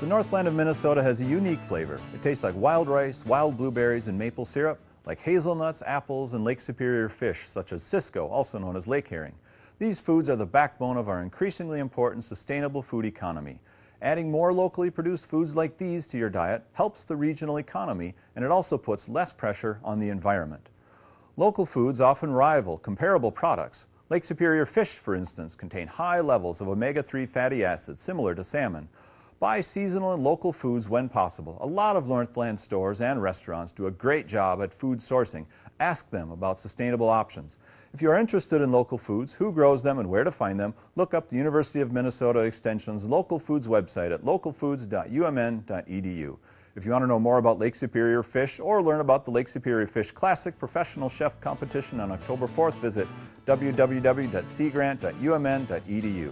The Northland of Minnesota has a unique flavor. It tastes like wild rice, wild blueberries, and maple syrup, like hazelnuts, apples, and Lake Superior fish, such as Cisco, also known as lake herring. These foods are the backbone of our increasingly important sustainable food economy. Adding more locally produced foods like these to your diet helps the regional economy, and it also puts less pressure on the environment. Local foods often rival comparable products. Lake Superior fish, for instance, contain high levels of omega-3 fatty acids similar to salmon, Buy seasonal and local foods when possible. A lot of Northland stores and restaurants do a great job at food sourcing. Ask them about sustainable options. If you are interested in local foods, who grows them, and where to find them, look up the University of Minnesota Extension's local foods website at localfoods.umn.edu. If you want to know more about Lake Superior Fish or learn about the Lake Superior Fish Classic Professional Chef Competition on October 4th, visit www.seagrant.umn.edu.